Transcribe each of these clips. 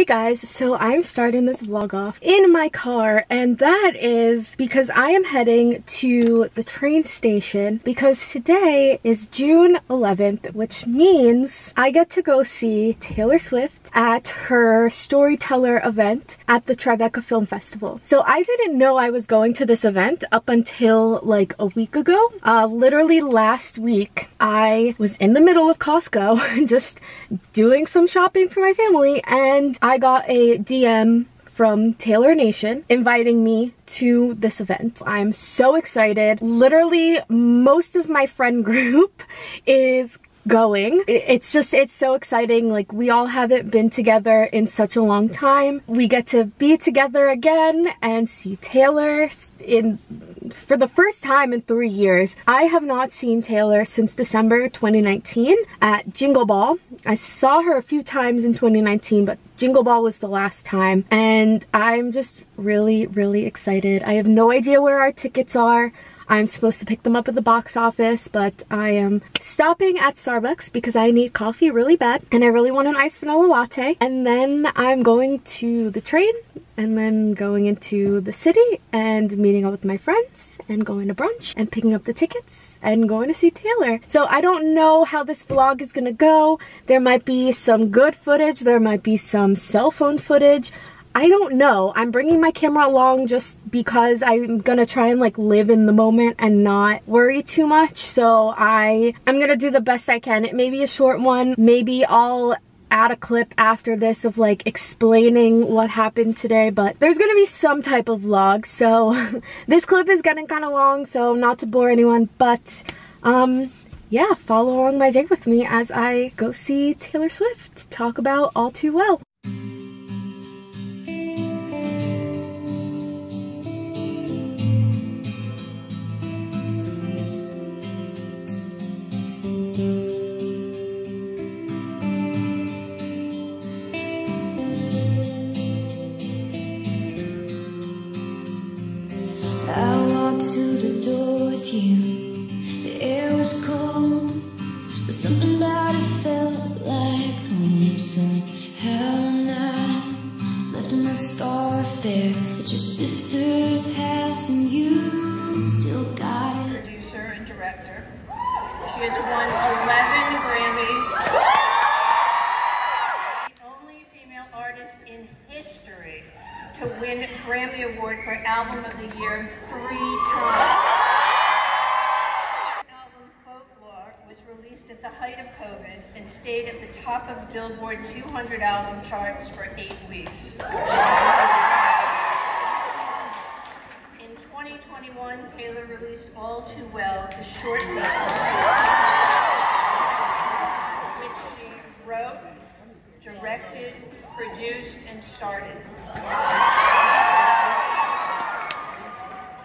Hey guys, so I'm starting this vlog off in my car and that is because I am heading to the train station because today is June 11th, which means I get to go see Taylor Swift at her storyteller event at the Tribeca Film Festival. So I didn't know I was going to this event up until like a week ago. Uh, literally last week, I was in the middle of Costco just doing some shopping for my family and I got a DM from Taylor Nation inviting me to this event. I'm so excited. Literally, most of my friend group is going. It's just, it's so exciting. Like, we all haven't been together in such a long time. We get to be together again and see Taylor in for the first time in three years. I have not seen Taylor since December 2019 at Jingle Ball. I saw her a few times in 2019, but Jingle Ball was the last time. And I'm just really, really excited. I have no idea where our tickets are. I'm supposed to pick them up at the box office, but I am stopping at Starbucks because I need coffee really bad and I really want an iced vanilla latte. And then I'm going to the train and then going into the city and meeting up with my friends and going to brunch and picking up the tickets and going to see Taylor. So I don't know how this vlog is gonna go. There might be some good footage, there might be some cell phone footage. I don't know. I'm bringing my camera along just because I'm gonna try and like live in the moment and not worry too much. So I, I'm gonna do the best I can. It may be a short one. Maybe I'll add a clip after this of like explaining what happened today, but there's gonna be some type of vlog. So this clip is getting kind of long, so not to bore anyone, but um, yeah, follow along my day with me as I go see Taylor Swift talk about All Too Well. She has won 11 Grammys. The only female artist in history to win Grammy Award for Album of the Year three times. Album Folklore was released at the height of COVID and stayed at the top of Billboard 200 album charts for eight weeks. In 2021, Taylor released All Too Well, the short film, which she wrote, directed, produced, and started.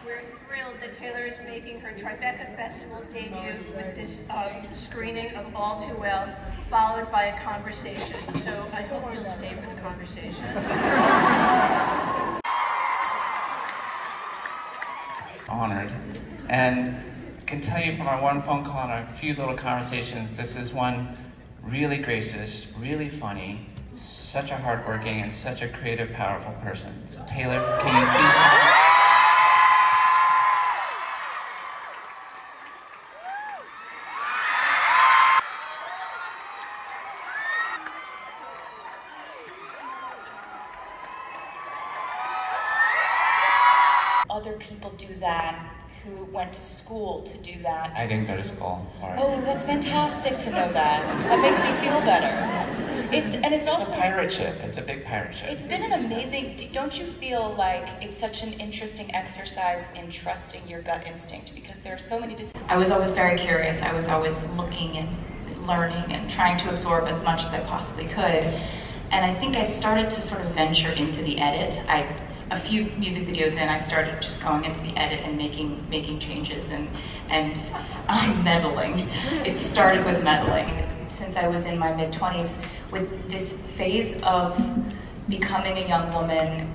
We're thrilled that Taylor is making her Tribeca Festival debut with this uh, screening of All Too Well, followed by a conversation. So I hope you'll stay for the conversation. honored. And can tell you from our one phone call and our few little conversations, this is one really gracious, really funny, such a hardworking, and such a creative, powerful person. So Taylor, can you please... do that who went to school to do that. I didn't go to school for. Oh, that's fantastic to know that. That makes me feel better. It's and it's, it's also a pirate ship. It's a big pirate ship. It's been an amazing. Don't you feel like it's such an interesting exercise in trusting your gut instinct because there are so many. Dis- I was always very curious. I was always looking and learning and trying to absorb as much as I possibly could. And I think I started to sort of venture into the edit. I a few music videos in, I started just going into the edit and making making changes and and um, meddling. It started with meddling since I was in my mid 20s with this phase of becoming a young woman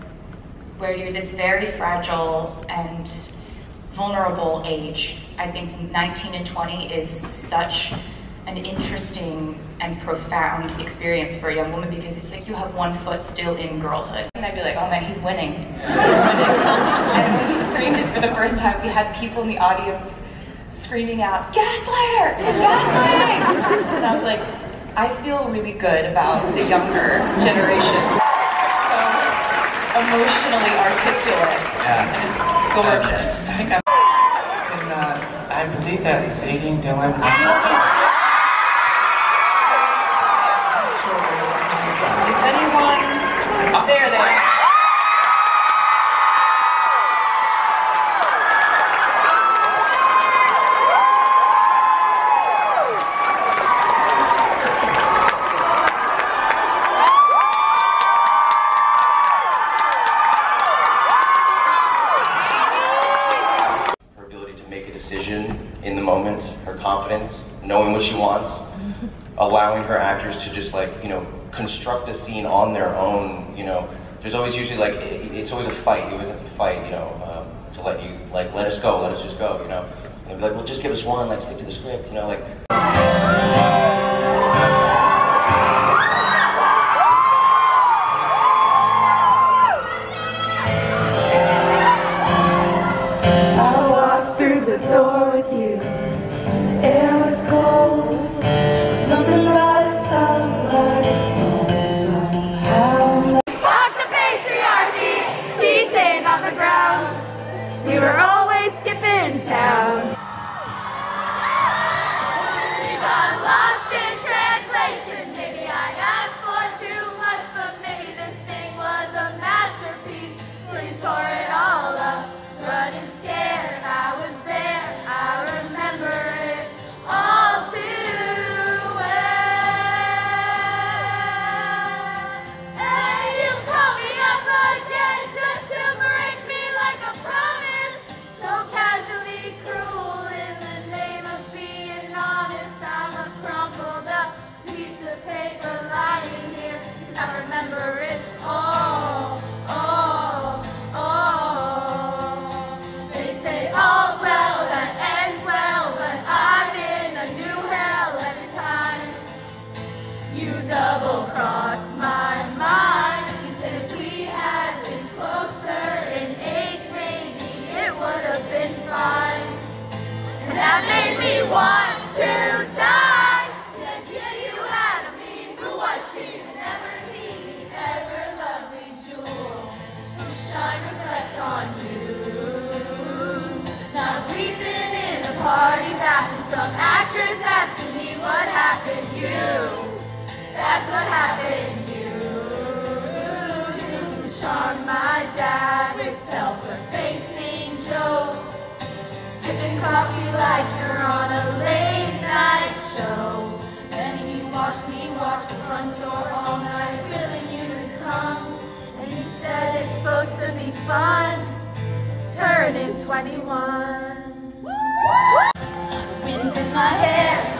where you're this very fragile and vulnerable age. I think 19 and 20 is such an interesting and profound experience for a young woman because it's like you have one foot still in girlhood. And I'd be like, oh man, he's winning. He's winning. and when he screamed it for the first time, we had people in the audience screaming out, gaslighter, gaslighting! and I was like, I feel really good about the younger generation. So emotionally articulate. Yeah. And it's gorgeous. I think I'm, and, uh, I believe that Sadie Dylan. In the moment, her confidence, knowing what she wants, allowing her actors to just like, you know, construct a scene on their own, you know. There's always usually like, it- it's always a fight, you always have to fight, you know, um, to let you, like, let us go, let us just go, you know. And they'd be like, well, just give us one, like, stick to the script, you know, like, We were always Some actress asking me what happened. To you. That's what happened. You. You charmed my dad with self-effacing jokes. Sipping coffee like you're on a late night show. Then he watched me watch the front door all night, willing you to come. And he said it's supposed to be fun. Turning 21. Wind in my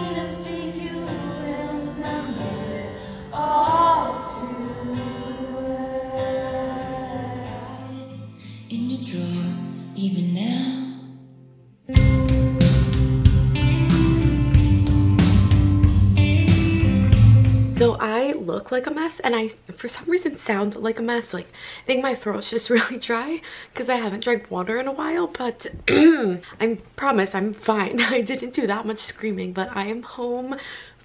So I look like a mess and I, for some reason, sound like a mess. Like, I think my throat's just really dry because I haven't drank water in a while, but I promise I'm fine. I didn't do that much screaming, but I am home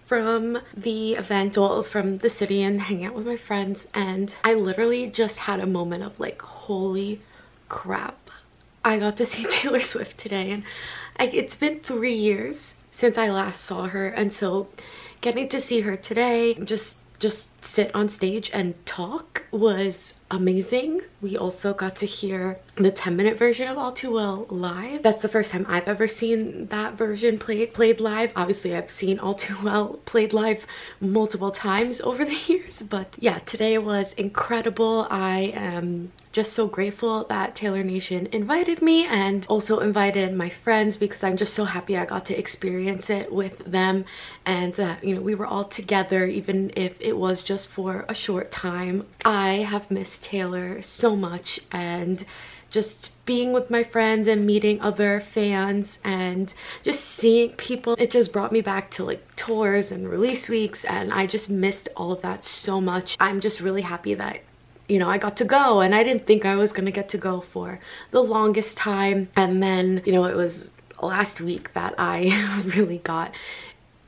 from the event, well, from the city and hanging out with my friends, and I literally just had a moment of like, holy crap. I got to see Taylor Swift today, and I, it's been three years since I last saw her, and so getting to see her today, just just sit on stage and talk was amazing. We also got to hear the 10 minute version of All Too Well live. That's the first time I've ever seen that version played played live. Obviously I've seen All Too Well played live multiple times over the years, but yeah, today was incredible. I am just so grateful that Taylor Nation invited me and also invited my friends because I'm just so happy I got to experience it with them and uh, you know we were all together even if it was just for a short time. I have missed Taylor so much and just being with my friends and meeting other fans and just seeing people it just brought me back to like tours and release weeks and I just missed all of that so much I'm just really happy that you know, I got to go and I didn't think I was gonna get to go for the longest time. And then, you know, it was last week that I really got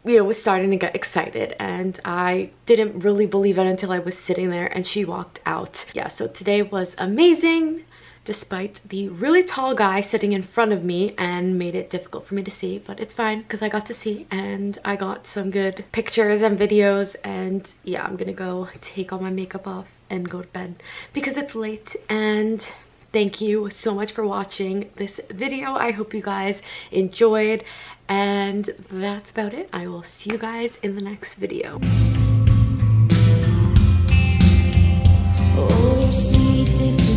you know, was starting to get excited and I didn't really believe it until I was sitting there and she walked out. Yeah, so today was amazing despite the really tall guy sitting in front of me and made it difficult for me to see but it's fine because I got to see and I got some good pictures and videos and yeah I'm gonna go take all my makeup off and go to bed. Because it's late and thank you so much for watching this video. I hope you guys enjoyed and that's about it. I will see you guys in the next video. Oh,